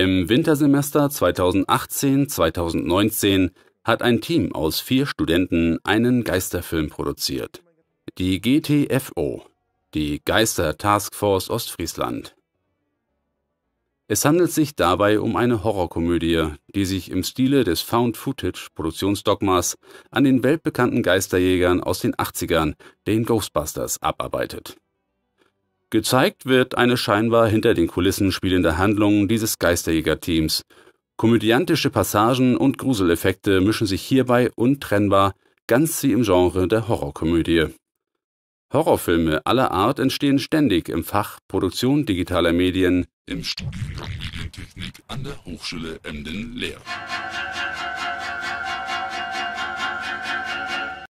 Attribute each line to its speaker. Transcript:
Speaker 1: Im Wintersemester 2018/2019 hat ein Team aus vier Studenten einen Geisterfilm produziert. Die GTFO, die Geister Taskforce Ostfriesland. Es handelt sich dabei um eine Horrorkomödie, die sich im Stile des Found-Footage-Produktionsdogmas an den weltbekannten Geisterjägern aus den 80ern, den Ghostbusters, abarbeitet. Gezeigt wird eine scheinbar hinter den Kulissen spielende Handlung dieses Geisterjägerteams. Komödiantische Passagen und Gruseleffekte mischen sich hierbei untrennbar, ganz wie im Genre der Horrorkomödie. Horrorfilme aller Art entstehen ständig im Fach Produktion digitaler Medien im Studiengang Medientechnik an der Hochschule Emden-Leer.